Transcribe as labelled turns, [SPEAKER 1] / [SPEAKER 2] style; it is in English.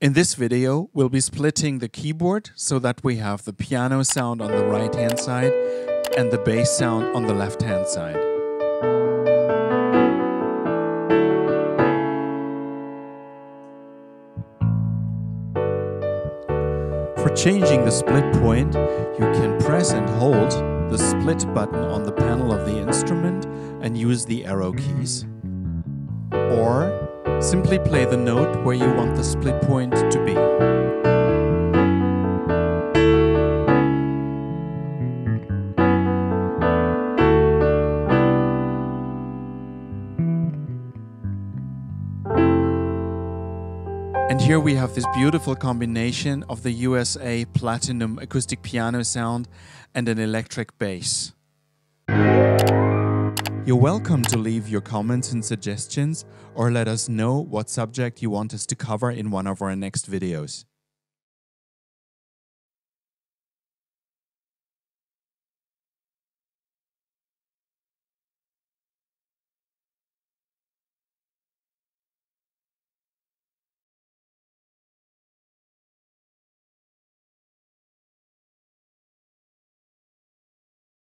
[SPEAKER 1] In this video, we'll be splitting the keyboard so that we have the piano sound on the right hand side and the bass sound on the left hand side. For changing the split point, you can press and hold the split button on the panel of the instrument and use the arrow keys. Or simply play the note where you want the split point to be. And here we have this beautiful combination of the USA Platinum acoustic piano sound and an electric bass. You're welcome to leave your comments and suggestions or let us know what subject you want us to cover in one of our next videos.